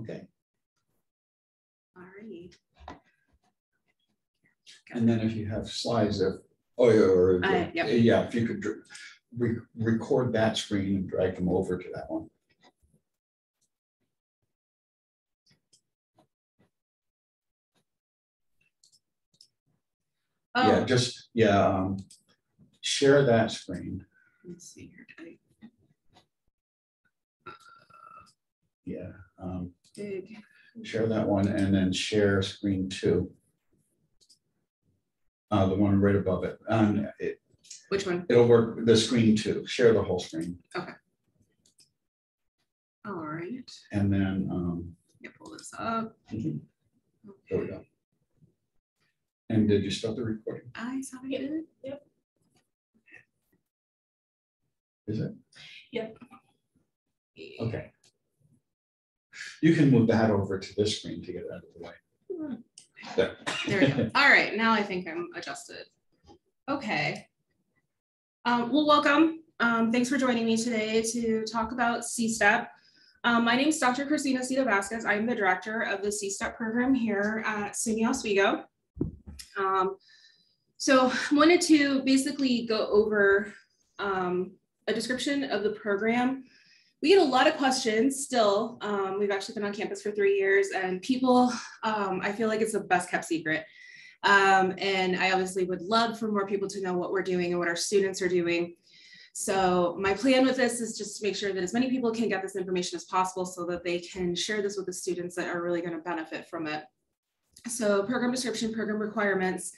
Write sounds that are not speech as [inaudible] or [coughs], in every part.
Okay. All right. And then if you have slides of, oh, yeah, or, I- yep. yeah, if you could re- record that screen and drag them over to that one. Yeah, Oh, just, yeah, um, share that screen. let's see here. Yeah, um, Big. share that one and then share screen two. Uh, the one right above it, and it, Which one? it'll work, the screen two, share the whole screen. Okay. All right. And then, um, Yeah, pull this up. there we go. And did you start the recording? I saw Yep. Is it? Yep. Okay. You can move that over to this screen to get it out of the way. There. There we go. [laughs] All right, now I think I'm adjusted. Okay. Um, well, welcome. Um, thanks for joining me today to talk about C-STEP. Um, my name is Dr. Christina Cito Vasquez. I'm the director of the C-STEP program here at SUNY Oswego. Um, so I wanted to basically go over um, a description of the program. We get a lot of questions still. Um, we've actually been on campus for three years and people, um, I feel like it's the best kept secret. Um, and I obviously would love for more people to know what we're doing and what our students are doing. So my plan with this is just to make sure that as many people can get this information as possible so that they can share this with the students that are really gonna benefit from it. So program description, program requirements,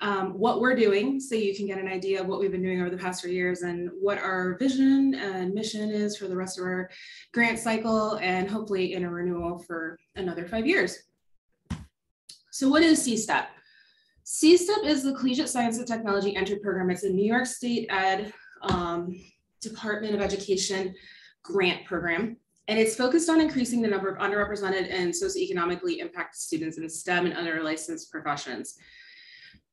um, what we're doing so you can get an idea of what we've been doing over the past three years and what our vision and mission is for the rest of our grant cycle and hopefully in a renewal for another five years. So what is C-STEP? C-STEP is the Collegiate Science and Technology Entry Program. It's a New York State Ed um, Department of Education grant program. And it's focused on increasing the number of underrepresented and socioeconomically impacted students in STEM and other licensed professions.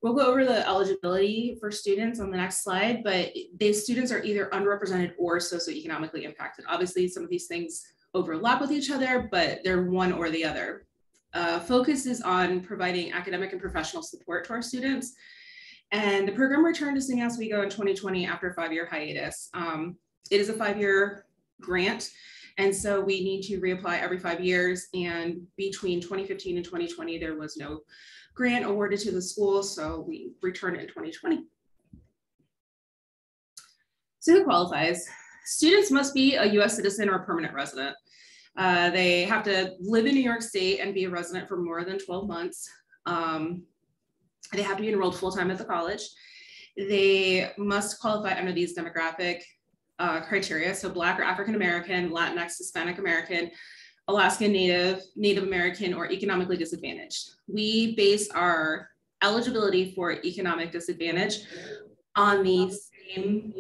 We'll go over the eligibility for students on the next slide, but these students are either underrepresented or socioeconomically impacted. Obviously, some of these things overlap with each other, but they're one or the other. Uh, focus is on providing academic and professional support to our students. And the program returned to SUNY Oswego in 2020 after a five-year hiatus. Um, it is a five-year grant, and so we need to reapply every five years. And between 2015 and 2020, there was no grant awarded to the school, so we returned it in 2020. So who qualifies? Students must be a US citizen or a permanent resident. Uh, they have to live in New York State and be a resident for more than 12 months. Um, they have to be enrolled full-time at the college. They must qualify under these demographic uh, criteria. So Black or African American, Latinx, Hispanic American, Alaskan Native, Native American, or economically disadvantaged. We base our eligibility for economic disadvantage on the same.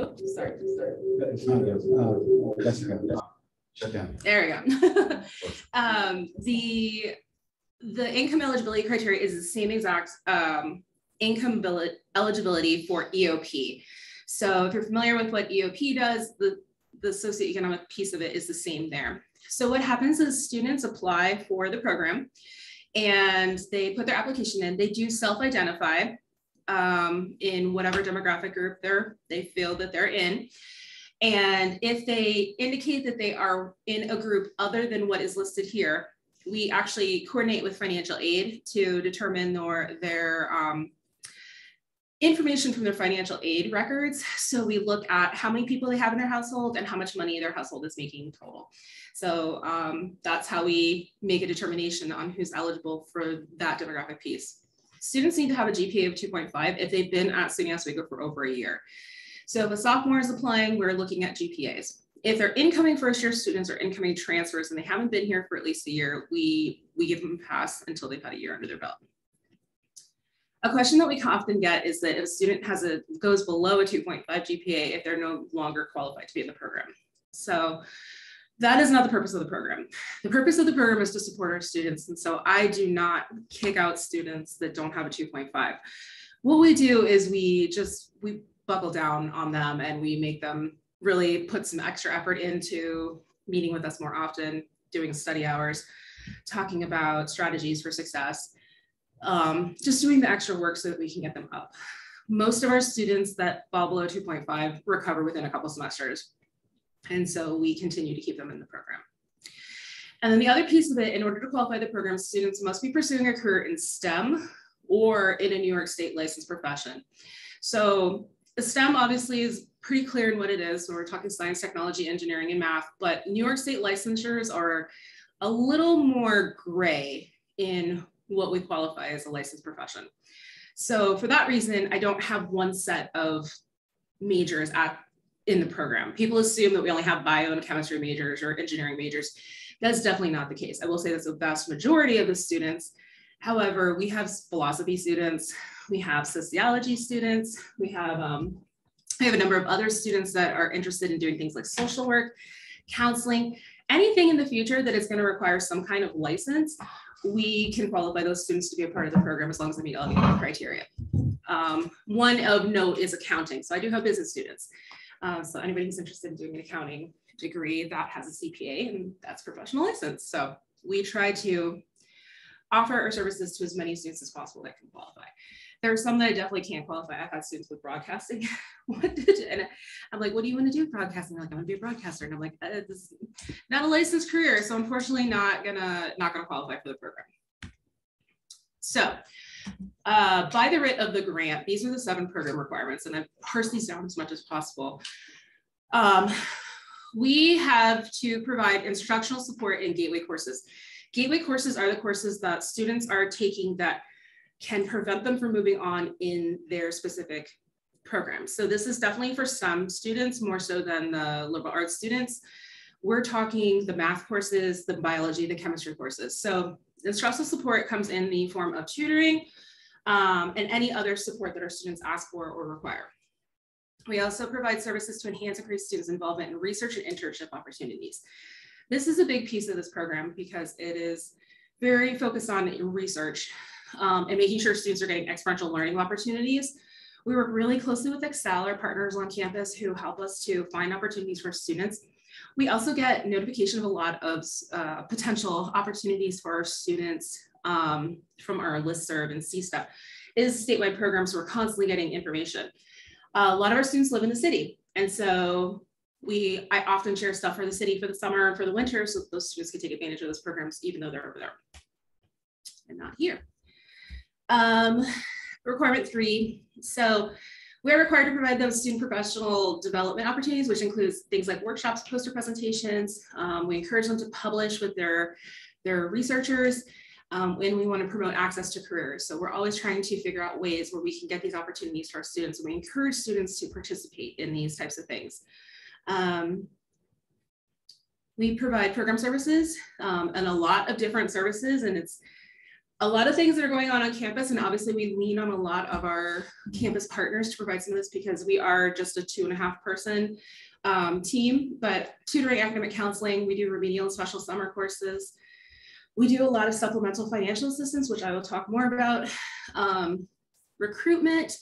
Oops, sorry. Good. Uh, That's good. Shut down. There we go. [laughs] um, the the income eligibility criteria is the same exact um, income bili- eligibility for EOP. So if you're familiar with what EOP does, the, the socioeconomic piece of it is the same there. So what happens is students apply for the program and they put their application in, they do self-identify um, in whatever demographic group they're, they feel that they're in. And if they indicate that they are in a group other than what is listed here, we actually coordinate with financial aid to determine their, their um, information from their financial aid records. So we look at how many people they have in their household and how much money their household is making total. So um, that's how we make a determination on who's eligible for that demographic piece. Students need to have a GPA of 2.5 if they've been at SUNY Oswego for over a year. So if a sophomore is applying, we're looking at GPAs. If they're incoming first year students or incoming transfers and they haven't been here for at least a year, we, we give them a pass until they've had a year under their belt. A question that we often get is that if a student has a goes below a 2.5 GPA, if they're no longer qualified to be in the program. So that is not the purpose of the program. The purpose of the program is to support our students. And so I do not kick out students that don't have a 2.5. What we do is we just, we buckle down on them and we make them really put some extra effort into meeting with us more often, doing study hours, talking about strategies for success, um, just doing the extra work so that we can get them up. Most of our students that fall below 2.5 recover within a couple semesters. And so we continue to keep them in the program. And then the other piece of it, in order to qualify the program, students must be pursuing a career in STEM or in a New York State licensed profession. So STEM obviously is pretty clear in what it is. So we're talking science, technology, engineering, and math, but New York State licensures are a little more gray in what we qualify as a licensed profession. So for that reason, I don't have one set of majors at in the program. People assume that we only have bio and chemistry majors or engineering majors. That's definitely not the case. I will say that's the vast majority of the students. However, we have philosophy students, we have sociology students, we have um, we have a number of other students that are interested in doing things like social work, counseling, anything in the future that is going to require some kind of license. We can qualify those students to be a part of the program as long as they meet all the criteria. Um, one of note is accounting. So I do have business students. Uh, so anybody who's interested in doing an accounting degree that has a CPA and that's professional license. So we try to offer our services to as many students as possible that can qualify. There are some that I definitely can't qualify. I've had students with broadcasting. [laughs] and I'm like, what do you want to do with broadcasting? They're like, I want to be a broadcaster. And I'm like, uh, this is not a licensed career. So unfortunately not gonna, not gonna qualify for the program. So uh, by the writ of the grant, these are the seven program requirements, and I've parsed these down as much as possible. Um, we have to provide instructional support in gateway courses. Gateway courses are the courses that students are taking that can prevent them from moving on in their specific programs. So this is definitely for some students more so than the liberal arts students. We're talking the math courses, the biology, the chemistry courses. So instructional support comes in the form of tutoring um, and any other support that our students ask for or require. We also provide services to enhance and increase students' involvement in research and internship opportunities. This is a big piece of this program because it is very focused on research um, and making sure students are getting experiential learning opportunities. We work really closely with Excel, our partners on campus who help us to find opportunities for students. We also get notification of a lot of uh, potential opportunities for our students um, from our listserv and CSTEP is statewide programs. We're constantly getting information. Uh, a lot of our students live in the city. And so we, I often share stuff for the city for the summer and for the winter so those students can take advantage of those programs even though they're over there and not here. Um, requirement three. So we're required to provide them student professional development opportunities, which includes things like workshops, poster presentations. Um, we encourage them to publish with their, their researchers um, when we want to promote access to careers. So we're always trying to figure out ways where we can get these opportunities for our students. And we encourage students to participate in these types of things. Um, we provide program services um, and a lot of different services and it's a lot of things that are going on on campus and obviously we lean on a lot of our campus partners to provide some of this because we are just a two and a half person um, team but tutoring academic counseling we do remedial and special summer courses we do a lot of supplemental financial assistance, which I will talk more about, um, recruitment,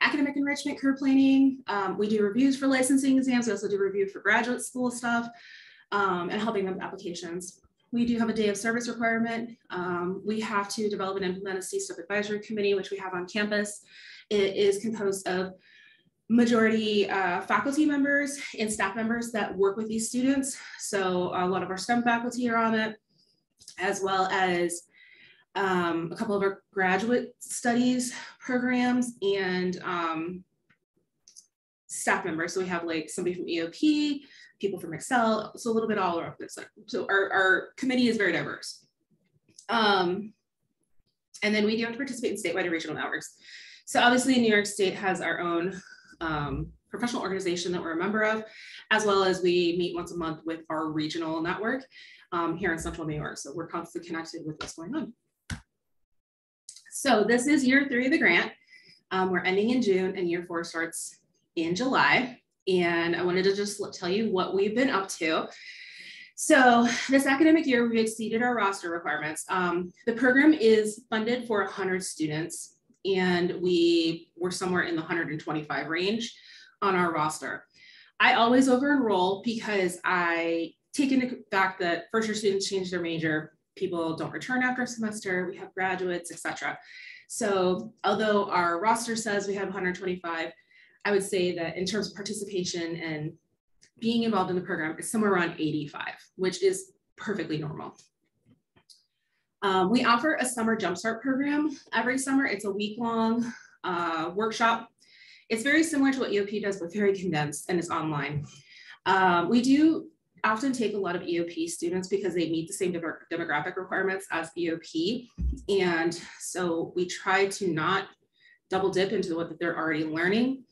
academic enrichment, career planning. Um, we do reviews for licensing exams. We also do review for graduate school stuff um, and helping them with applications. We do have a day of service requirement. Um, we have to develop and implement a CSTEP advisory committee, which we have on campus. It is composed of majority uh, faculty members and staff members that work with these students. So a lot of our STEM faculty are on it as well as um, a couple of our graduate studies programs and um, staff members. So we have like somebody from EOP, people from Excel, so a little bit all over this. So our, our committee is very diverse. Um, and then we do have to participate in statewide and regional networks. So obviously New York State has our own um, professional organization that we're a member of, as well as we meet once a month with our regional network um, here in central New York. So we're constantly connected with what's going on. So this is year three of the grant. Um, we're ending in June and year four starts in July. And I wanted to just tell you what we've been up to. So this academic year, we exceeded our roster requirements. Um, the program is funded for 100 students and we were somewhere in the 125 range on our roster. I always over enroll because I take into fact that first year students change their major, people don't return after a semester, we have graduates, etc. So although our roster says we have 125, I would say that in terms of participation and being involved in the program, it's somewhere around 85, which is perfectly normal. Um, we offer a summer jumpstart program every summer. It's a week long uh, workshop. It's very similar to what EOP does, but very condensed and it's online. Um, we do often take a lot of EOP students because they meet the same demographic requirements as EOP. And so we try to not double dip into what they're already learning.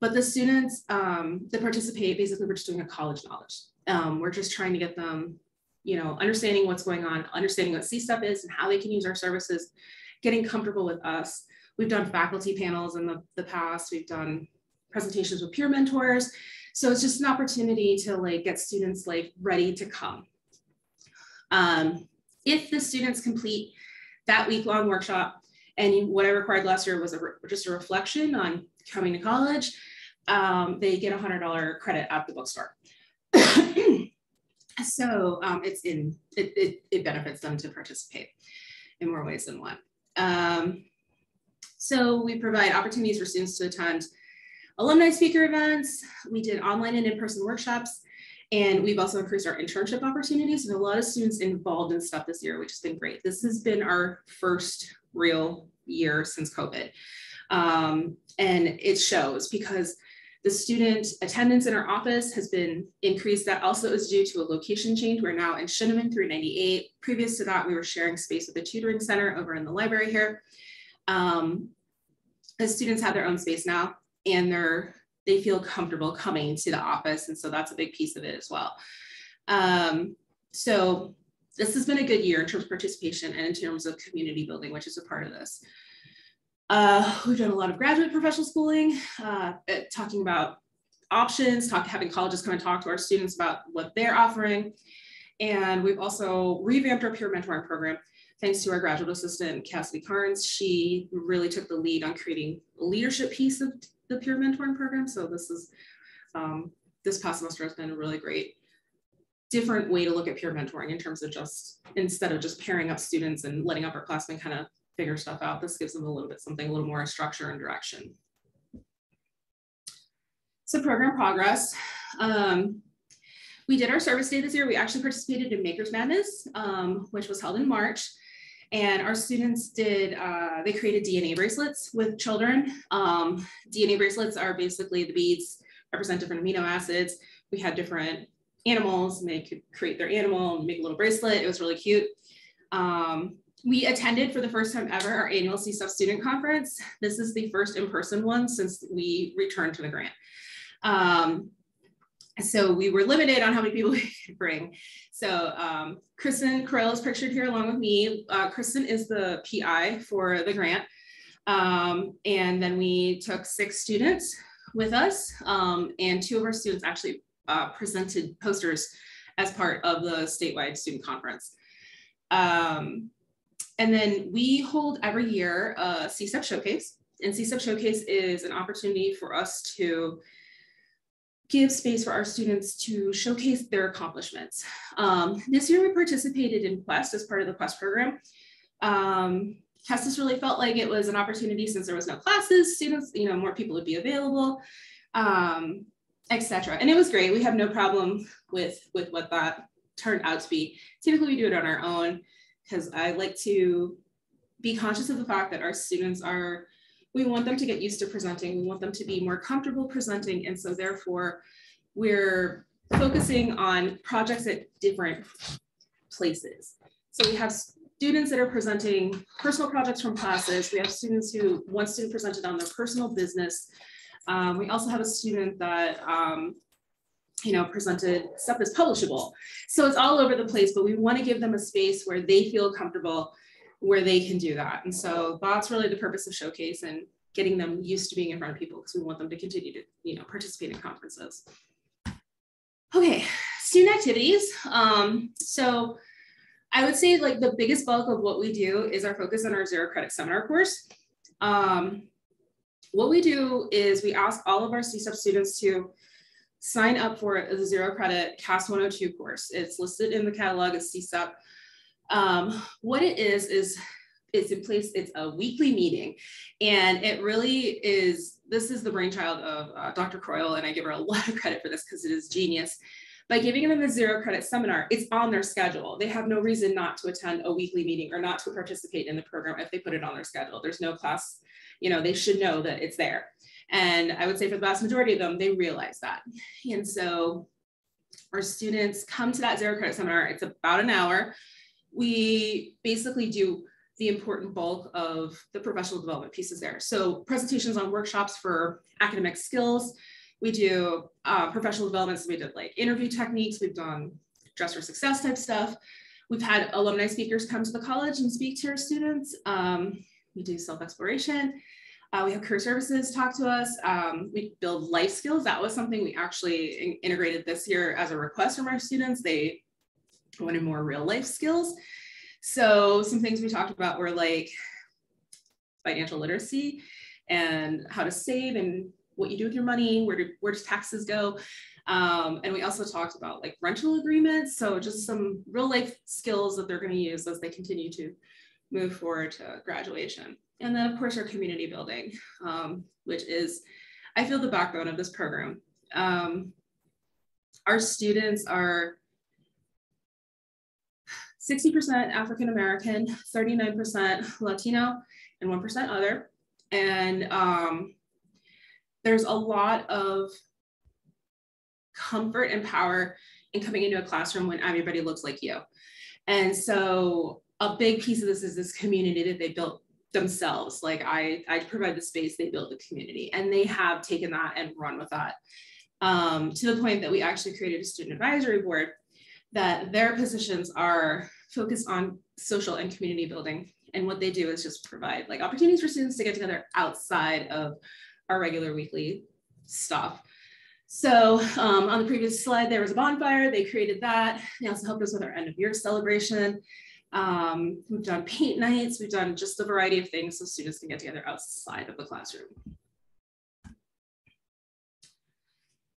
But the students um, that participate, basically we're just doing a college knowledge. Um, we're just trying to get them, you know, understanding what's going on, understanding what C-STEP is and how they can use our services, getting comfortable with us. We've done faculty panels in the, the past. We've done presentations with peer mentors. So it's just an opportunity to like get students like ready to come. Um, if the students complete that week long workshop and what I required last year was a just a reflection on coming to college, um, they get a $100 credit at the bookstore. [coughs] so um, it's in, it, it, it, benefits them to participate in more ways than one. Um, so we provide opportunities for students to attend alumni speaker events. We did online and in-person workshops. And we've also increased our internship opportunities and a lot of students involved in stuff this year, which has been great. This has been our first real year since COVID. Um, and it shows because the student attendance in our office has been increased. That also is due to a location change. We're now in Shineman 398. Previous to that, we were sharing space with the tutoring center over in the library here. Um, the students have their own space now and they're they feel comfortable coming to the office and so that's a big piece of it as well um, so this has been a good year in terms of participation and in terms of community building which is a part of this uh, we've done a lot of graduate professional schooling uh, talking about options talk, having colleges come and talk to our students about what they're offering and we've also revamped our peer mentoring program thanks to our graduate assistant, Cassidy Carnes. She really took the lead on creating a leadership piece of the peer mentoring program. So this is, um, this past semester has been a really great different way to look at peer mentoring in terms of just, instead of just pairing up students and letting upperclassmen kind of figure stuff out, this gives them a little bit something, a little more structure and direction. So program progress. Um, we did our service day this year. We actually participated in Makers Madness, um, which was held in March. And our students did, uh, they created DNA bracelets with children. Um, DNA bracelets are basically the beads represent different amino acids. We had different animals and they could create their animal and make a little bracelet. It was really cute. Um, we attended for the first time ever our annual C-STEP student conference. This is the first in-person one since we returned to the grant. Um, so we were limited on how many people [laughs] we could bring. So um, Kristen Croyle is pictured here along with me. Uh, Kristen is the PI for the grant. Um, and then we took six students with us um, and two of our students actually uh, presented posters as part of the statewide student conference. Um, and then we hold every year a C-STEP showcase and C-STEP showcase is an opportunity for us to give space for our students to showcase their accomplishments. Um, this year we participated in Quest as part of the Quest program. Um, Kestis really felt like it was an opportunity since there was no classes, students, you know, more people would be available, um, etc. And it was great. We have no problem with, with what that turned out to be. Typically we do it on our own because I like to be conscious of the fact that our students are we want them to get used to presenting. We want them to be more comfortable presenting. And so therefore we're focusing on projects at different places. So we have students that are presenting personal projects from classes. We have students who, one student presented on their personal business. Um, we also have a student that, um, you know, presented stuff that's publishable. So it's all over the place, but we wanna give them a space where they feel comfortable where they can do that. And so that's really the purpose of Showcase and getting them used to being in front of people because we want them to continue to, you know, participate in conferences. Okay, student activities. Um, so I would say like the biggest bulk of what we do is our focus on our zero credit seminar course. Um, what we do is we ask all of our C-STEP students to sign up for a zero credit CAS 102 course. It's listed in the catalog as CSTEP. Um, what it is, is it's in place, it's a weekly meeting. And it really is, this is the brainchild of uh, Dr. Croyle, and I give her a [laughs] lot of credit for this because it is genius. By giving them a zero credit seminar, it's on their schedule. They have no reason not to attend a weekly meeting or not to participate in the program if they put it on their schedule. There's no class, you know, they should know that it's there. And I would say for the vast majority of them, they realize that. And so our students come to that zero credit seminar. It's about an hour. We basically do the important bulk of the professional development pieces there. So presentations on workshops for academic skills, we do uh, professional development. So we did like interview techniques. We've done dress for success type stuff. We've had alumni speakers come to the college and speak to our students. Um, we do self-exploration. Uh, we have career services talk to us. Um, we build life skills. That was something we actually in integrated this year as a request from our students. They wanted more real life skills. So some things we talked about were like financial literacy and how to save and what you do with your money, where do where does taxes go? Um, and we also talked about like rental agreements. So just some real life skills that they're going to use as they continue to move forward to graduation. And then of course our community building, um, which is, I feel the backbone of this program. Um, our students are 60% African American, 39% Latino, and 1% other. And um, there's a lot of comfort and power in coming into a classroom when everybody looks like you. And so a big piece of this is this community that they built themselves. Like I, I provide the space, they build the community, and they have taken that and run with that um, to the point that we actually created a student advisory board that their positions are focused on social and community building. And what they do is just provide like opportunities for students to get together outside of our regular weekly stuff. So um, on the previous slide, there was a bonfire. They created that. They also helped us with our end of year celebration. Um, we've done paint nights. We've done just a variety of things so students can get together outside of the classroom.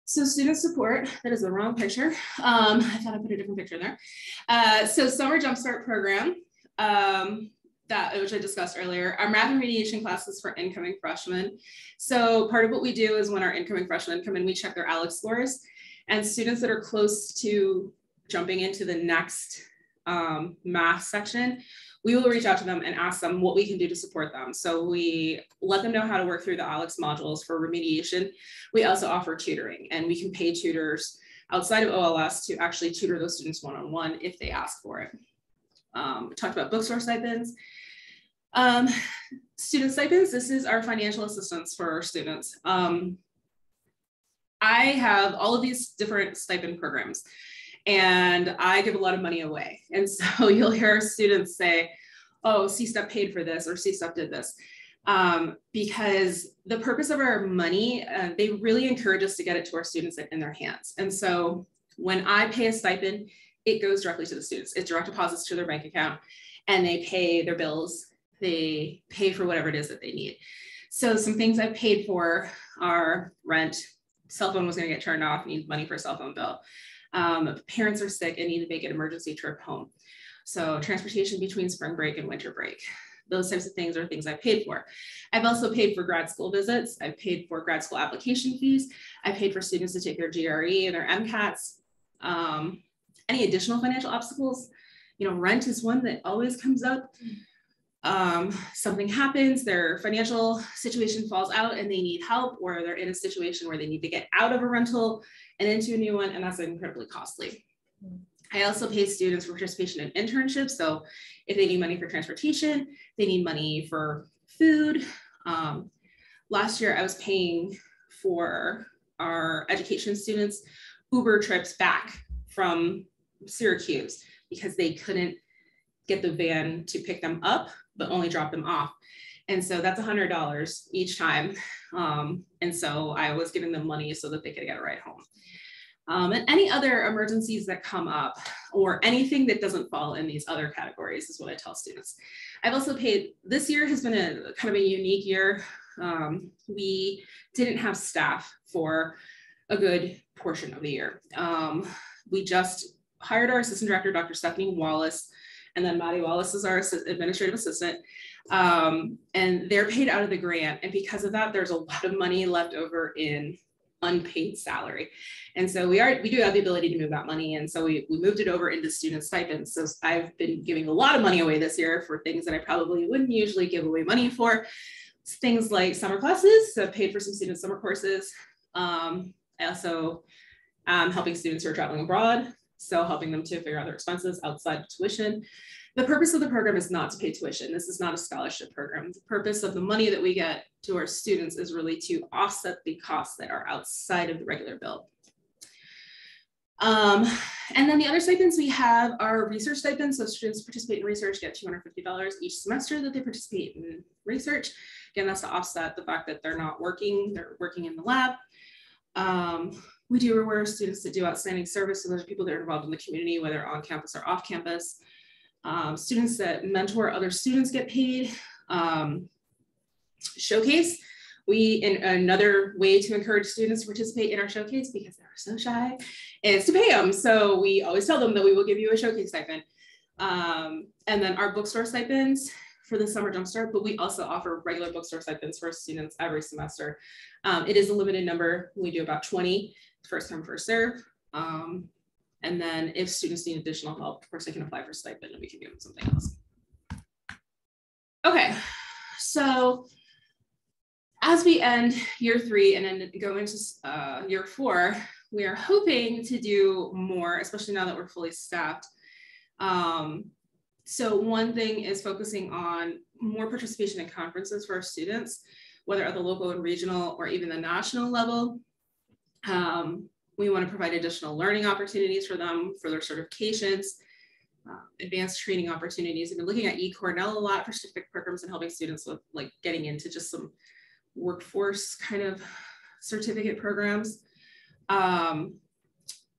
So student support, that is the wrong picture. Um, I thought I put a different picture there. Uh, so summer jumpstart program. Um, that which I discussed earlier, our math and remediation classes for incoming freshmen. So part of what we do is when our incoming freshmen come in, we check their ALEKS scores and students that are close to jumping into the next um, math section, we will reach out to them and ask them what we can do to support them. So we let them know how to work through the ALEKS modules for remediation. We also offer tutoring and we can pay tutors outside of OLS to actually tutor those students one-on-one -on -one if they ask for it. Um, we talked about bookstore stipends. Um, student stipends, this is our financial assistance for our students. Um, I have all of these different stipend programs and I give a lot of money away. And so [laughs] you'll hear students say, oh, CSTEP paid for this or CSTEP did this. Um, because the purpose of our money, uh, they really encourage us to get it to our students in their hands. And so when I pay a stipend, it goes directly to the students. It direct deposits to their bank account and they pay their bills. They pay for whatever it is that they need. So some things I've paid for are rent, cell phone was gonna get turned off, need money for a cell phone bill. Um, parents are sick and need to make an emergency trip home. So transportation between spring break and winter break. Those types of things are things I paid for. I've also paid for grad school visits. I've paid for grad school application fees. I paid for students to take their GRE and their MCATs. Um, any additional financial obstacles? You know, rent is one that always comes up. Um, something happens, their financial situation falls out and they need help, or they're in a situation where they need to get out of a rental and into a new one, and that's incredibly costly. I also pay students for participation in internships. So if they need money for transportation, they need money for food. Um, last year, I was paying for our education students Uber trips back from Syracuse because they couldn't get the van to pick them up, but only drop them off. And so that's $100 each time. Um, and so I was giving them money so that they could get a ride home. Um, and any other emergencies that come up or anything that doesn't fall in these other categories is what I tell students. I've also paid, this year has been a kind of a unique year. Um, we didn't have staff for a good portion of the year. Um, we just hired our assistant director, Dr. Stephanie Wallace, and then Maddie Wallace is our administrative assistant. Um, and they're paid out of the grant. And because of that, there's a lot of money left over in unpaid salary. And so we are we do have the ability to move that money. And so we, we moved it over into student stipends. So I've been giving a lot of money away this year for things that I probably wouldn't usually give away money for. Things like summer classes. So I've paid for some student summer courses. Um, I also am helping students who are traveling abroad. So helping them to figure out their expenses outside of tuition. The purpose of the program is not to pay tuition. This is not a scholarship program. The purpose of the money that we get to our students is really to offset the costs that are outside of the regular bill. Um, and then the other stipends we have are research stipends. So students participate in research get $250 each semester that they participate in research. Again, that's to offset the fact that they're not working, they're working in the lab. Um, we do reward students that do outstanding service. So those are people that are involved in the community, whether on campus or off campus. Um, students that mentor other students get paid. Um, showcase, we, in another way to encourage students to participate in our showcase because they're so shy, is to pay them. So we always tell them that we will give you a showcase stipend. Um, and then our bookstore stipends for the summer jumpstart, but we also offer regular bookstore stipends for students every semester. Um, it is a limited number. We do about 20, first come, first serve. Um, and then if students need additional help, of course, they can apply for stipend and we can give them something else. Okay, so as we end year three and then go into uh, year four, we are hoping to do more, especially now that we're fully staffed. Um, so one thing is focusing on more participation in conferences for our students, whether at the local and regional or even the national level. Um, we want to provide additional learning opportunities for them for their certifications, uh, advanced training opportunities. I've been looking at eCornell a lot for certificate programs and helping students with like getting into just some workforce kind of certificate programs. Um,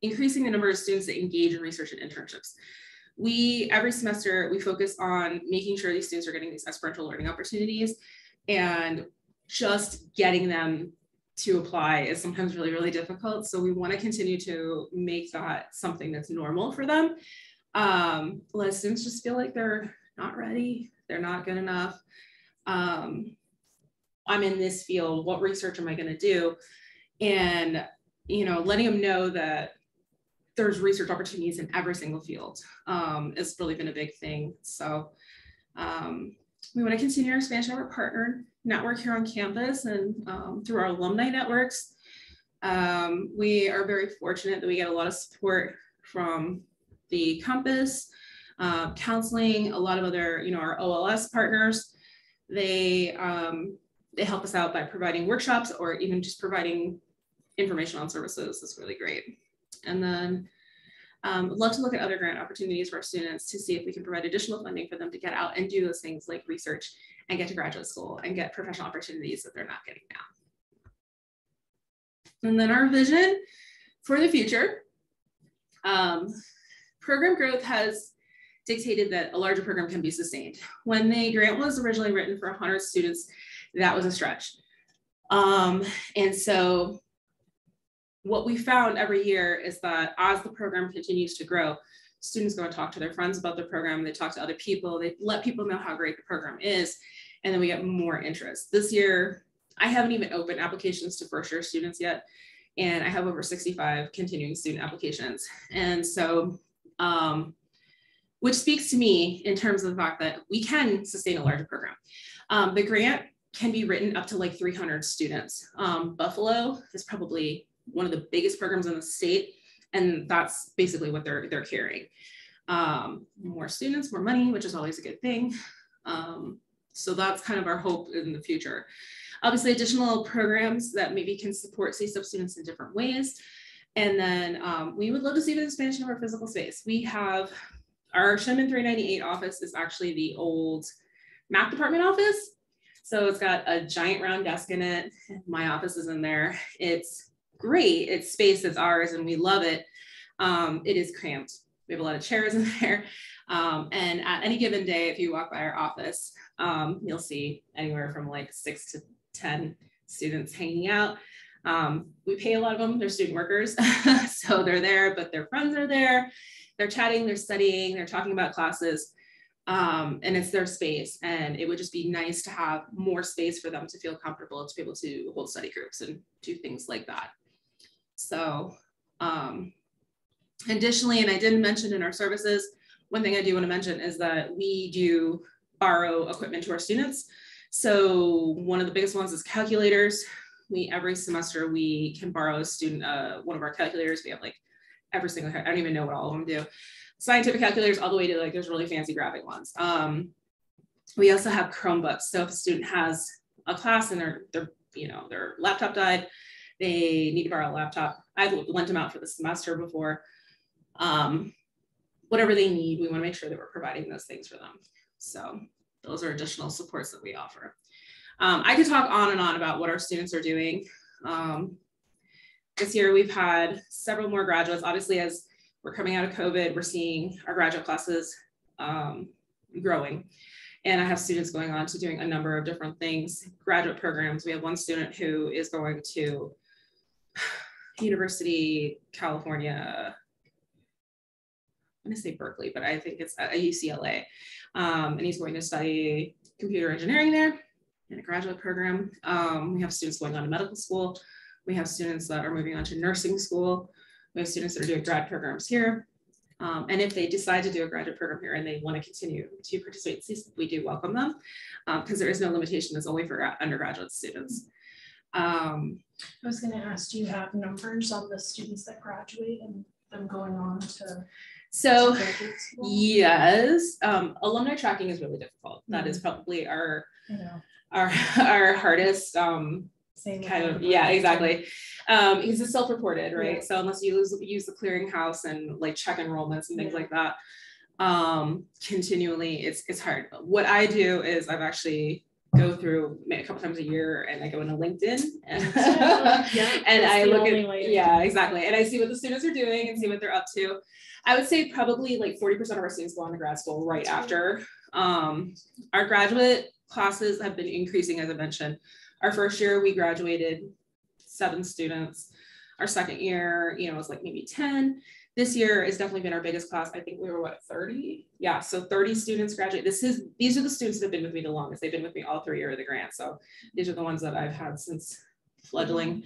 increasing the number of students that engage in research and internships. We, every semester, we focus on making sure these students are getting these experiential learning opportunities and just getting them to apply is sometimes really, really difficult. So we want to continue to make that something that's normal for them. Um, let students just feel like they're not ready, they're not good enough. Um, I'm in this field, what research am I going to do? And, you know, letting them know that there's research opportunities in every single field um, has really been a big thing. So um, we want to continue our expansion of our partner network here on campus and um, through our alumni networks. Um, we are very fortunate that we get a lot of support from the campus, uh, counseling, a lot of other, you know, our OLS partners. They, um, they help us out by providing workshops or even just providing information on services. That's really great. And then um, love to look at other grant opportunities for our students to see if we can provide additional funding for them to get out and do those things like research and get to graduate school and get professional opportunities that they're not getting now. And then our vision for the future. Um, program growth has dictated that a larger program can be sustained. When the grant was originally written for 100 students, that was a stretch. Um, and so what we found every year is that as the program continues to grow, students go and talk to their friends about the program, they talk to other people, they let people know how great the program is, and then we get more interest. This year, I haven't even opened applications to first year students yet, and I have over 65 continuing student applications. And so, um, which speaks to me in terms of the fact that we can sustain a larger program. Um, the grant can be written up to like 300 students. Um, Buffalo is probably one of the biggest programs in the state. And that's basically what they're, they're carrying. Um, more students, more money, which is always a good thing. Um, so that's kind of our hope in the future. Obviously, additional programs that maybe can support CSTEP students in different ways. And then um, we would love to see the expansion of our physical space. We have our Shineman 398 office is actually the old math department office. So it's got a giant round desk in it. My office is in there. It's great. It's space that's ours and we love it. Um, it is cramped. We have a lot of chairs [laughs] in there. Um, and at any given day, if you walk by our office, um, you'll see anywhere from like six to 10 students hanging out. Um, we pay a lot of them, they're student workers. [laughs] so they're there, but their friends are there. They're chatting, they're studying, they're talking about classes. Um, and it's their space. And it would just be nice to have more space for them to feel comfortable to be able to hold study groups and do things like that. So um, additionally, and I didn't mention in our services, one thing I do want to mention is that we do borrow equipment to our students. So one of the biggest ones is calculators. We every semester we can borrow a student uh, one of our calculators. We have like every single. I don't even know what all of them do. Scientific calculators all the way to like there's really fancy graphic ones. Um, we also have Chromebooks. So if a student has a class and their their you know their laptop died, they need to borrow a laptop. I've lent them out for the semester before. Um, whatever they need, we want to make sure that we're providing those things for them. So those are additional supports that we offer. Um, I could talk on and on about what our students are doing. Um, this year we've had several more graduates. Obviously, as we're coming out of COVID, we're seeing our graduate classes um, growing. And I have students going on to doing a number of different things, graduate programs. We have one student who is going to University, California, I'm going to say Berkeley, but I think it's a UCLA. Um, and he's going to study computer engineering there in a graduate program. Um, we have students going on to medical school. We have students that are moving on to nursing school. We have students that are doing grad programs here. Um, and if they decide to do a graduate program here and they want to continue to participate, we do welcome them because um, there is no limitation. It's only for undergraduate students. Um, I was going to ask, do you have numbers on the students that graduate and them going on to so yes, um, alumni tracking is really difficult. That mm-hmm. is probably our our [laughs] our hardest um, Same kind of yeah exactly um, because it's self-reported right. Yeah. So unless you use, use the clearinghouse and like check enrollments and things yeah. like that, um, continually it's it's hard. What I do is I've actually go through a couple times a year and I go into LinkedIn and, [laughs] yeah, [laughs] and I look at yeah exactly and I see what the students are doing and see what they're up to I would say probably like 40% of our students go on to grad school right after. Um, our graduate classes have been increasing, as I mentioned. Our first year, we graduated seven students. Our second year, you know, it was like maybe 10. This year has definitely been our biggest class. I think we were what 30? Yeah, so 30 students graduate. This is these are the students that have been with me the longest. They've been with me all three years of the grant. So these are the ones that I've had since fledgling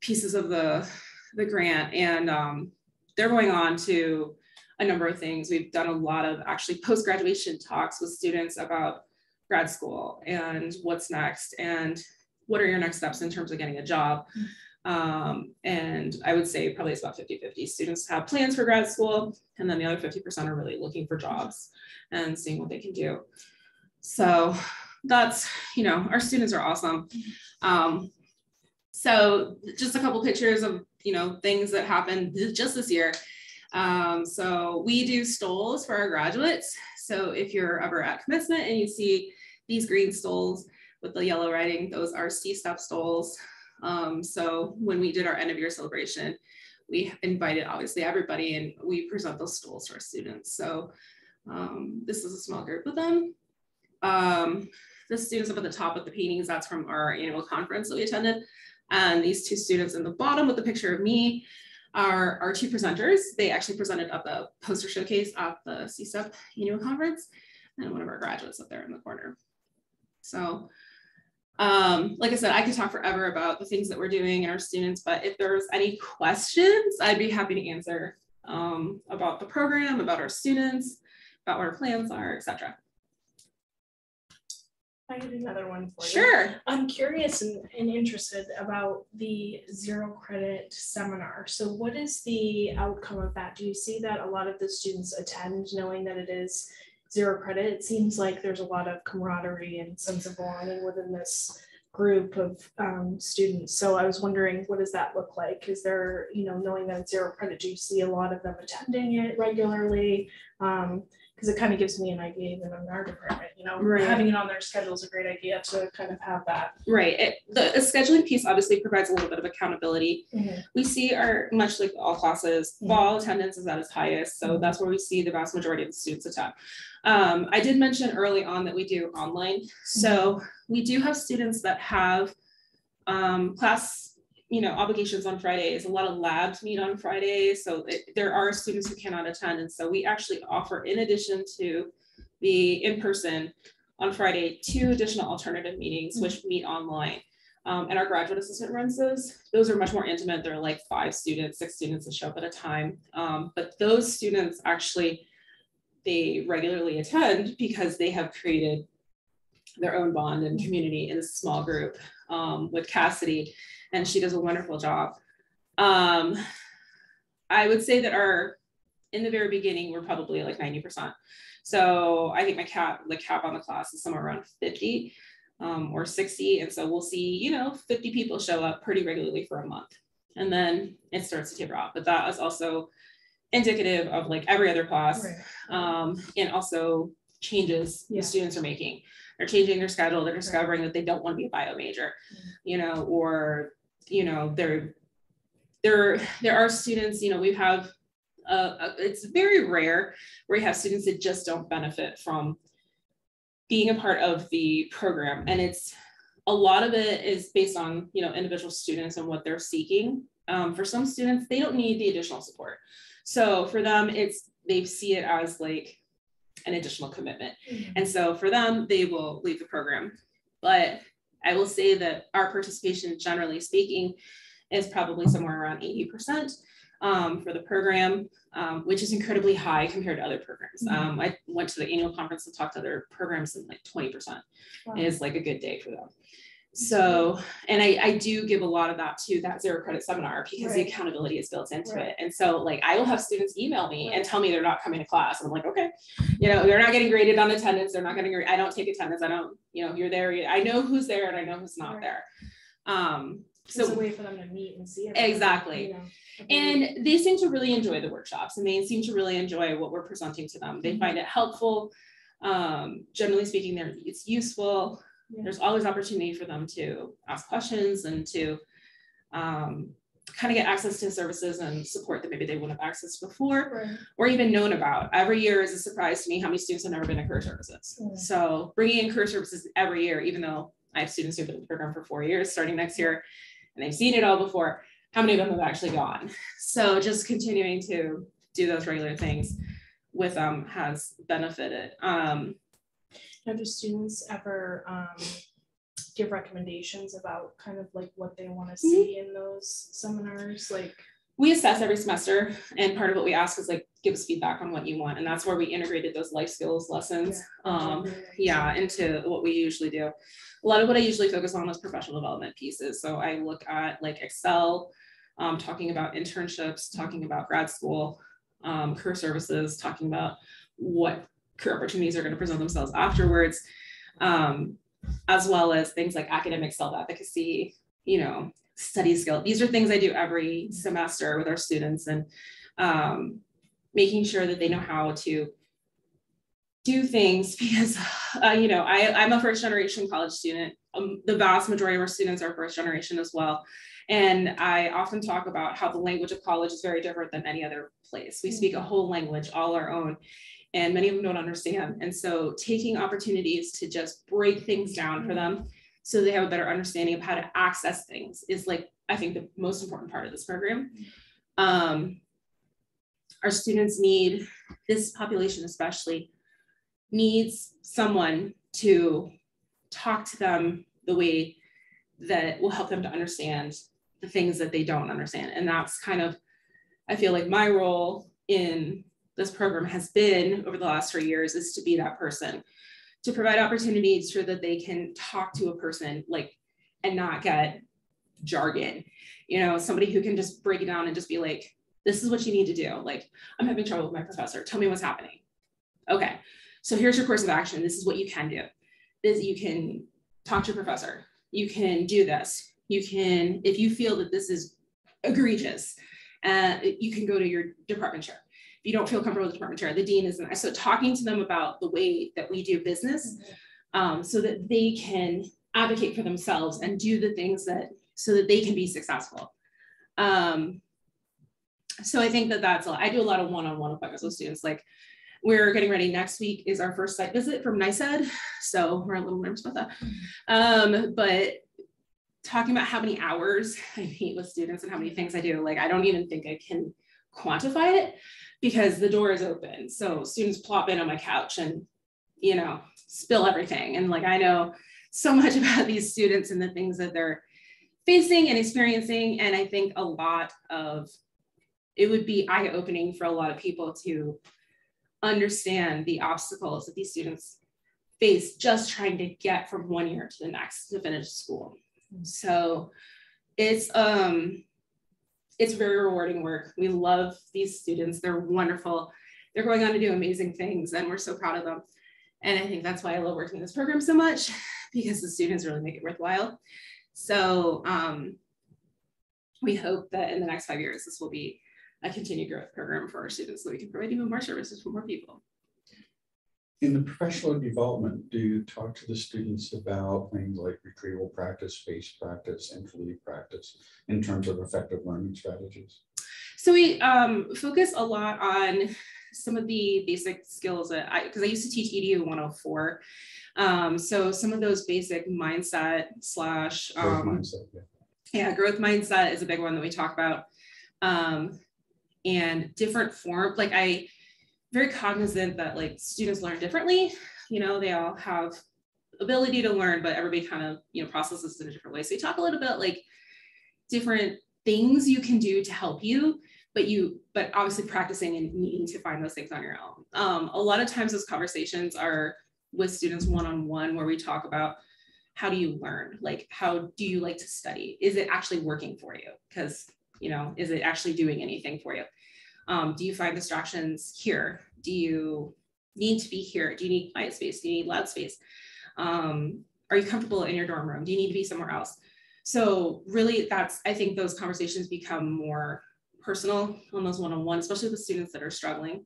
pieces of the the grant. And um, they're going on to a number of things. We've done a lot of actually post graduation talks with students about grad school and what's next and what are your next steps in terms of getting a job. Um, and I would say probably it's about 50 50. Students have plans for grad school, and then the other 50% are really looking for jobs and seeing what they can do. So that's, you know, our students are awesome. Um, so just a couple pictures of you know, things that happened just this year. Um, so we do stoles for our graduates. So if you're ever at commencement and you see these green stoles with the yellow writing, those are C-STEP stoles. Um, so when we did our end of year celebration, we invited obviously everybody and we present those stoles to our students. So um, this is a small group of them. Um, the students up at the top with the paintings, that's from our annual conference that we attended. And these two students in the bottom with the picture of me are our two presenters. They actually presented at the poster showcase at the C-STEP annual conference and one of our graduates up there in the corner. So um, like I said, I could talk forever about the things that we're doing and our students, but if there's any questions, I'd be happy to answer um, about the program, about our students, about what our plans are, etc. I had another one for you. Sure. I'm curious and, and interested about the zero credit seminar. So what is the outcome of that? Do you see that a lot of the students attend knowing that it is zero credit? It seems like there's a lot of camaraderie and sense of belonging within this group of um, students. So I was wondering, what does that look like? Is there, you know, knowing that zero credit, do you see a lot of them attending it regularly? Um, because it kind of gives me an idea even in our department, you know, Right. having it on their schedule is a great idea to kind of have that. Right. It, the, the scheduling piece obviously provides a little bit of accountability. Mhm. We see our, much like all classes, Mhm. fall attendance is at its highest. So Mhm. that's where we see the vast majority of the students attend. Um, I did mention early on that we do online. So we do have students that have um, class you know, obligations on Fridays. A lot of labs meet on Fridays, so it, there are students who cannot attend, and so we actually offer, in addition to the in-person on Friday, two additional alternative meetings which meet online. Um, and our graduate assistant runs those. Those are much more intimate. They're like five students, six students that show up at a time. Um, but those students actually they regularly attend because they have created their own bond and community in a small group um, with Cassidy, and she does a wonderful job. Um, I would say that our in the very beginning we're probably like 90%. So I think my cap, the cap on the class is somewhere around 50 um, or 60. And so we'll see, you know, 50 people show up pretty regularly for a month. And then it starts to taper off. But that is also indicative of like every other class Right. um, and also changes Yeah. the students are making. They're changing their schedule. They're discovering that they don't want to be a bio major, Mm. you know, or you know, they're there. There are students, you know, we have. Uh, uh, it's very rare where you have students that just don't benefit from being a part of the program, and it's a lot of it is based on you know individual students and what they're seeking. Um, for some students, they don't need the additional support. So for them, it's they see it as like an additional commitment. Mhm. And so for them, they will leave the program. But I will say that our participation, generally speaking, is probably somewhere around 80% um, for the program, um, which is incredibly high compared to other programs. Mhm. Um, I went to the annual conference and talked to other programs, and like 20% Wow. is like a good day for them. So, and I, I do give a lot of that to that zero credit seminar because the accountability is built into Right. it. And so, like, I will have students email me and tell me they're not coming to class. And I'm like, okay, you know, they're not getting graded on attendance. They're not getting, I don't take attendance. I don't, you know, you're there. I know who's there and I know who's not Right. there. Um, It's a so, way for them to meet and see. Exactly. you know, and they seem to really enjoy the workshops and they seem to really enjoy what we're presenting to them. They Mhm. find it helpful. Um, generally speaking, they're, it's useful. Yeah. There's always opportunity for them to ask questions and to um, kind of get access to services and support that maybe they wouldn't have accessed before Right. or even known about. Every year is a surprise to me how many students have never been in career services. Mm. So bringing in career services every year, even though I have students who've been in the program for four years, starting next year, and they've seen it all before, how many of them have actually gone? So just continuing to do those regular things with them has benefited. Um, Now, do students ever um, give recommendations about kind of like what they want to Mm-hmm. see in those seminars? Like, we assess every semester and part of what we ask is like give us feedback on what you want and that's where we integrated those life skills lessons um yeah into what we usually do a lot of what i usually focus on is professional development pieces so i look at like excel um, talking about internships talking about grad school um, career services talking about what career opportunities are going to present themselves afterwards um, as well as things like academic self-efficacy you know study skill these are things i do every semester with our students and um, making sure that they know how to do things [laughs] because uh, you know I, i'm a first generation college student. Um, the vast majority of our students are first generation as well. And i often talk about how the language of college is very different than any other place. We speak a whole language all our own and many of them don't understand. And so taking opportunities to just break things down for them so they have a better understanding of how to access things is like i think the most important part of this program. Um, our students need this population especially needs someone to talk to them the way that will help them to understand the things that they don't understand. And that's kind of i feel like my role in this program has been over the last three years is to be that person. To provide opportunities so that they can talk to a person like and not get jargon. You know somebody who can just break it down and just be like this is what you need to do. Like i'm having trouble with my professor. Tell me what's happening. Okay so here's your course of action. This is what you can do. This you can talk to your professor. You can do this. You can if you feel that this is egregious uh, you can go to your department chair you don't feel comfortable with the department chair the dean is so talking to them about the way that we do business um, so that they can advocate for themselves and do the things that so that they can be successful um, so i think that that's a, i do a lot of one-on-one appointments with students like we're getting ready next week is our first site visit from NYSED. So we're a little nervous about that. Um, but talking about how many hours I meet with students and how many things I do, like I don't even think I can quantify it because the door is open. So students plop in on my couch and, you know, spill everything. And like I know so much [laughs] about these students and the things that they're facing and experiencing. And I think a lot of it would be eye opening for a lot of people to understand the obstacles that these students face just trying to get from one year to the next to finish school. So it's um it's very rewarding work. We love these students. They're wonderful. They're going on to do amazing things and we're so proud of them. And I think that's why I love working in this program so much [laughs] because the students really make it worthwhile. So um, we hope that in the next five years, this will be a continued growth program for our students so we can provide even more services for more people. In the professional development, do you talk to the students about things like retrieval practice, space practice, and interleave practice in terms of effective learning strategies? So we um, focus a lot on some of the basic skills that I, because I used to teach EDU 104. Um, so some of those basic mindset slash, um, mindset, yeah. yeah. growth mindset is a big one that we talk about. Um, and different form, like I, very cognizant that like students learn differently. You know, they all have ability to learn, but everybody kind of, you know, processes in a different way. So we talk a little bit like different things you can do to help you but you but obviously practicing and needing to find those things on your own. Um, a lot of times those conversations are with students one-on-one where we talk about how do you learn? Like how do you like to study? Is it actually working for you? Because you know is it actually doing anything for you um, do you find distractions here? Do you need to be here? Do you need quiet space? Do you need loud space? Um, are you comfortable in your dorm room? Do you need to be somewhere else? So really that's i think those conversations become more personal on those one-on-one, especially with students that are struggling.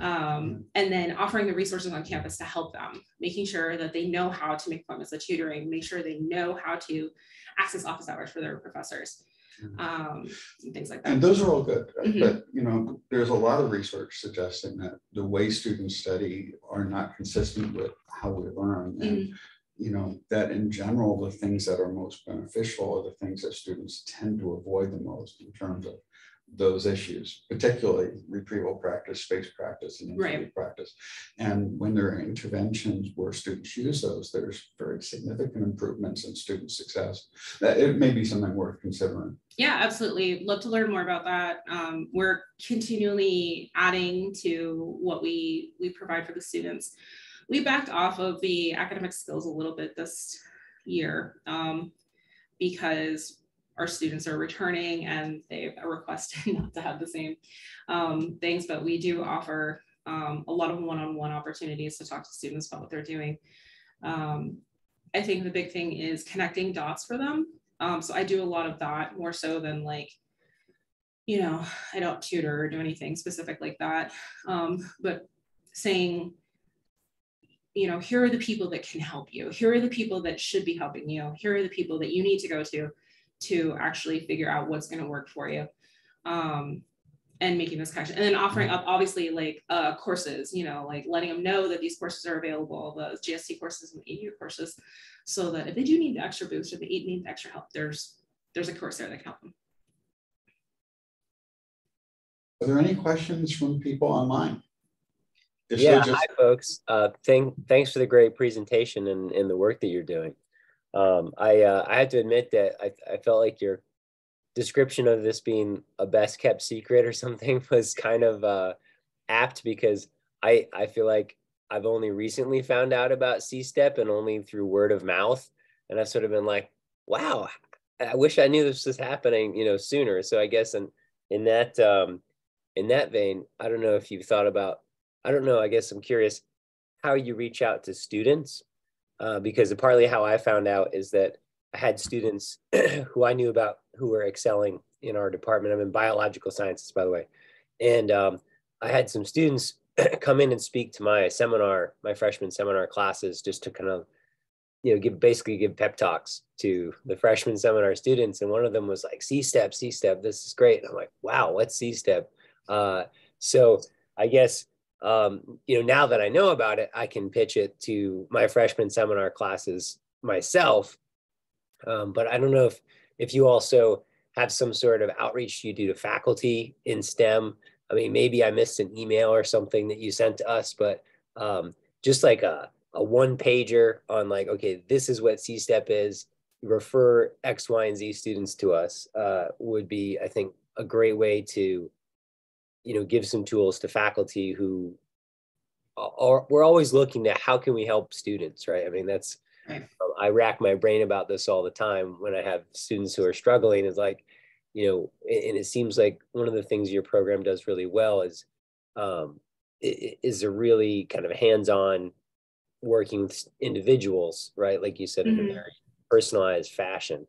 Um, and then offering the resources on campus to help them, making sure that they know how to make appointments with tutoring, make sure they know how to access office hours for their professors. Um, and things like that. And those are all good, mm-hmm. but you know, there's a lot of research suggesting that the way students study are not consistent with how we learn. And mm-hmm you know, that in general, the things that are most beneficial are the things that students tend to avoid the most in terms of those issues, particularly retrieval practice, space practice, and right. practice. And when there are interventions where students use those, there's very significant improvements in student success. That it may be something worth considering. Yeah, absolutely. Love to learn more about that. Um, we're continually adding to what we we provide for the students. We backed off of the academic skills a little bit this year um, because our students are returning and they've requested [laughs] not to have the same um, things, but we do offer um, a lot of one-on-one opportunities to talk to students about what they're doing. Um, I think the big thing is connecting dots for them. Um, so I do a lot of that more so than like, you know, I don't tutor or do anything specific like that. Um, but saying, you know, here are the people that can help you. Here are the people that should be helping you. Here are the people that you need to go to to actually figure out what's going to work for you um, and making this connection and then offering up obviously like uh, courses you know like letting them know that these courses are available the gsc courses and the edu courses so that if they do need the extra boost or they need the extra help there's there's a course there that can help them are there any questions from people online? Yeah just... hi folks. Uh, thank, thanks for the great presentation and, and the work that you're doing um, I uh, I have to admit that I, I felt like your description of this being a best kept secret or [laughs] something was kind of uh, apt because I I feel like I've only recently found out about C-STEP and only through word of mouth, and I've sort of been like, wow, I wish I knew this was happening, you know, sooner. So I guess in in that um, in that vein, I don't know if you've thought about. I don't know. I guess I'm curious how you reach out to students uh, because partly how I found out is that I had students [clears throat] who I knew about who were excelling in our department. I'm in biological sciences, by the way. And um, I had some students [clears throat] come in and speak to my seminar, my freshman seminar classes, just to kind of, you know, give basically give pep talks to the freshman seminar students. And one of them was like, C-STEP, C-STEP, this is great. And I'm like, wow, what's C-STEP? Uh, so I guess um, you know, now that I know about it, I can pitch it to my freshman seminar classes myself Um, but I don't know if if you also have some sort of outreach you do to faculty in STEM. I mean, maybe I missed an email or something that you sent to us, but um, just like a, a one pager on like, okay, this is what C-STEP is, refer X, Y, and Z students to us uh, would be, I think, a great way to, you know, give some tools to faculty who are, we're always looking at how can we help students, right? I mean, that's, right. um, I rack my brain about this all the time when I have students who are struggling is like, you know, and it seems like one of the things your program does really well is, um, is a really kind of hands-on working with individuals, right? Like you said, mm-hmm. in a mm-hmm. very personalized fashion.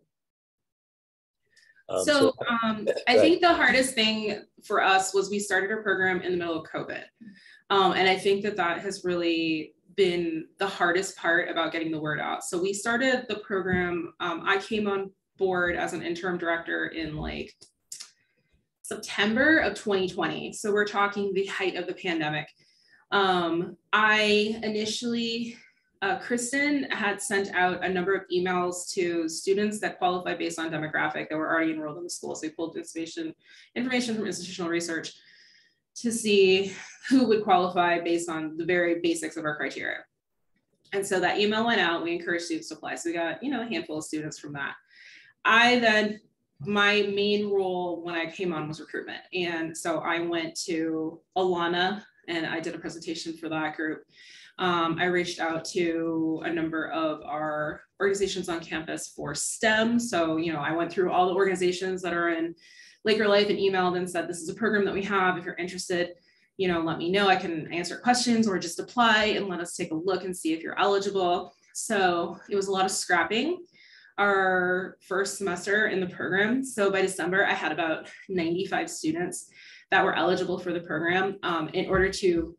Um, so, so um, [laughs] I think the hardest thing for us was we started our program in the middle of COVID. Um, and I think that that has really been the hardest part about getting the word out. So we started the program, um, I came on board as an interim director in like September of 2020. So we're talking the height of the pandemic. Um, I initially uh, Kristen had sent out a number of emails to students that qualify based on demographic that were already enrolled in the school. So we pulled information, information from institutional research to see who would qualify based on the very basics of our criteria. And so that email went out, we encouraged students to apply. So we got, you know, a handful of students from that. I then, my main role when I came on was recruitment. And so I went to Alana and I did a presentation for that group um, I reached out to a number of our organizations on campus for STEM. So, you know, I went through all the organizations that are in Laker Life and emailed and said, this is a program that we have. If you're interested, you know, let me know. I can answer questions or just apply and let us take a look and see if you're eligible. So it was a lot of scrapping our first semester in the program. So by December, I had about 95 students that were eligible for the program. Um, in order to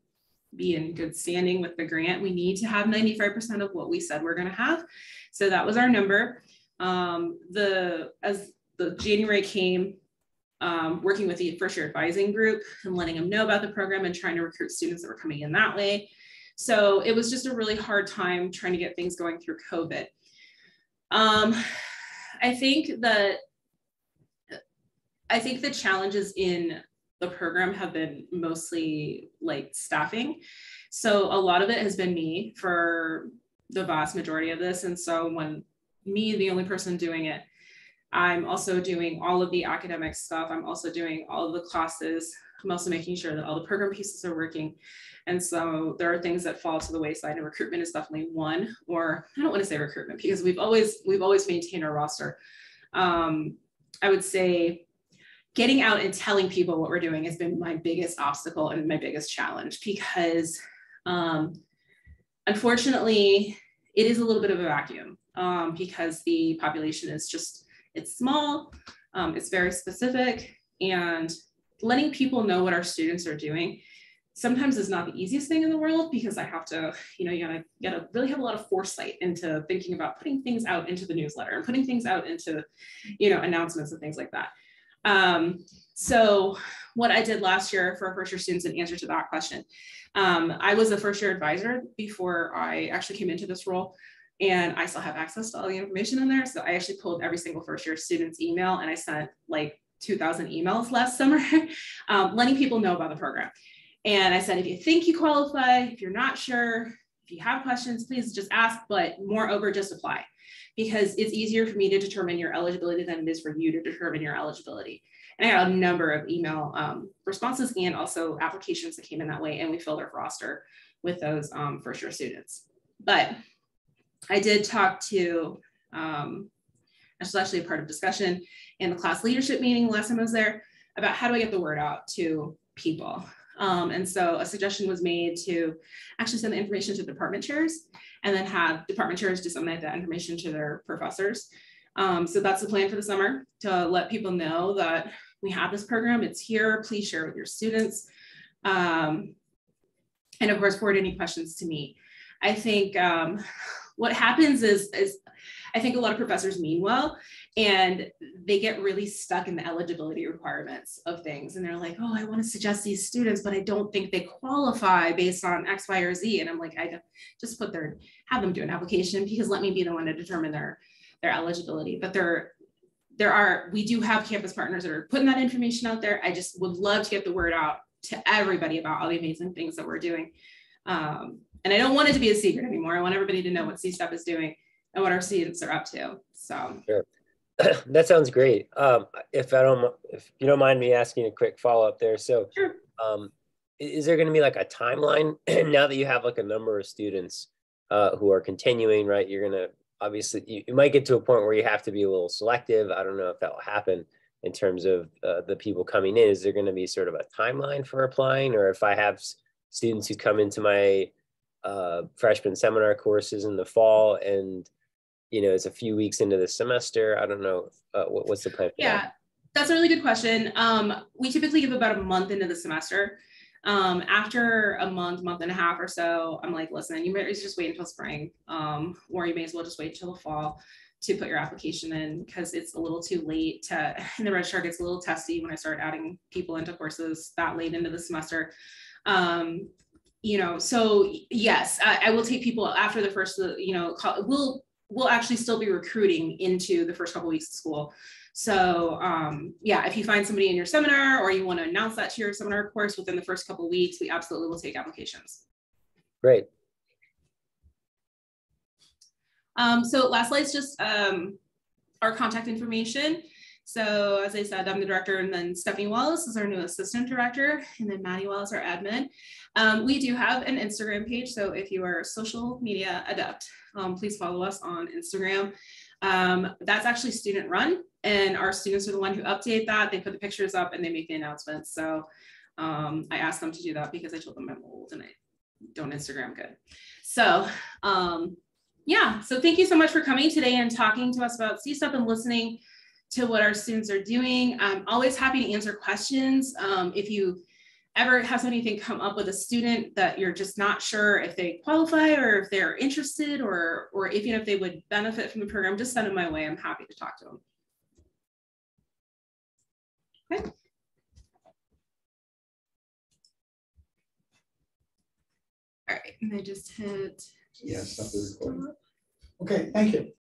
be in good standing with the grant, we need to have 95% of what we said we're going to have. So that was our number. Um, the as the January came, um, working with the first year advising group and letting them know about the program and trying to recruit students that were coming in that way. So it was just a really hard time trying to get things going through COVID. Um, I think that I think the challenges in the program have been mostly like staffing. So a lot of it has been me for the vast majority of this. And so when me, the only person doing it, I'm also doing all of the academic stuff. I'm also doing all of the classes. I'm also making sure that all the program pieces are working. And so there are things that fall to the wayside and recruitment is definitely one, or I don't want to say recruitment because we've always, we've always maintained our roster. Um, I would say getting out and telling people what we're doing has been my biggest obstacle and my biggest challenge because um, unfortunately it is a little bit of a vacuum um, because the population is just it's small um, it's very specific and letting people know what our students are doing sometimes is not the easiest thing in the world because I have to, you know, you gotta, you gotta really have a lot of foresight into thinking about putting things out into the newsletter and putting things out into, you know, announcements and things like that. Um, so what I did last year for first year students in answer to that question, um, I was a first year advisor before I actually came into this role and I still have access to all the information in there. So I actually pulled every single first year student's email and I sent like 2000 emails last summer, [laughs] um, letting people know about the program. And I said, if you think you qualify, if you're not sure, if you have questions, please just ask, but moreover, just apply because it's easier for me to determine your eligibility than it is for you to determine your eligibility. And I got a number of email um, responses and also applications that came in that way, and we filled our roster with those um, first year students. But I did talk to, um, this was actually a part of discussion in the class leadership meeting last time I was there about how do I get the word out to people. Um, and so a suggestion was made to actually send the information to department chairs and then have department chairs disseminate that information to their professors. Um, so that's the plan for the summer to let people know that we have this program, it's here, please share with your students. Um, and of course, forward any questions to me. I think um, what happens is, is I think a lot of professors mean well, and they get really stuck in the eligibility requirements of things. And they're like, oh, I want to suggest these students, but I don't think they qualify based on X, Y, or Z. And I'm like, I just put their, have them do an application because let me be the one to determine their, their eligibility. But there, there are, we do have campus partners that are putting that information out there. I just would love to get the word out to everybody about all the amazing things that we're doing. Um, and I don't want it to be a secret anymore. I want everybody to know what C-STEP is doing and what our students are up to. So sure. [clears throat] that sounds great. Um, if I don't, if you don't mind me asking a quick follow up there. So, sure. um, is there going to be like a timeline [clears throat] now that you have like a number of students uh, who are continuing, right? You're going to obviously, you, you, might get to a point where you have to be a little selective. I don't know if that will happen in terms of uh, the people coming in. Is there going to be sort of a timeline for applying? Or if I have students who come into my uh, freshman seminar courses in the fall and you know it's a few weeks into the semester. I don't know uh, what, what's the plan yeah that? that's a really good question. Um, we typically give about a month into the semester. Um, after a month month and a half or so i'm like listen you may just wait until spring um, or you may as well just wait until the fall to put your application in because it's a little too late to [laughs] and the registrar gets a little testy when i start adding people into courses that late into the semester. Um, you know so yes I, I, will take people after the first you know call, we'll we'll actually still be recruiting into the first couple weeks of school. So um, yeah if you find somebody in your seminar or you want to announce that to your seminar course within the first couple weeks we absolutely will take applications. Great. Um, so last slide is just um, our contact information. So as I said, I'm the director and then Stephanie Wallace is our new assistant director and then Maddie Wallace, our admin. Um, we do have an Instagram page. So if you are social media adept, um, please follow us on Instagram. Um, that's actually student run and our students are the one who update that. They put the pictures up and they make the announcements. So um, I asked them to do that because I told them I'm old and I don't Instagram good. So um, yeah, so thank you so much for coming today and talking to us about C-STEP and listening to what our students are doing. I'm always happy to answer questions. Um, if you ever has anything come up with a student that you're just not sure if they qualify or if they're interested or, or even if they would benefit from the program, just send them my way. I'm happy to talk to them. Okay. All right, and I just hit. Yes, that's the recording. Okay, thank you.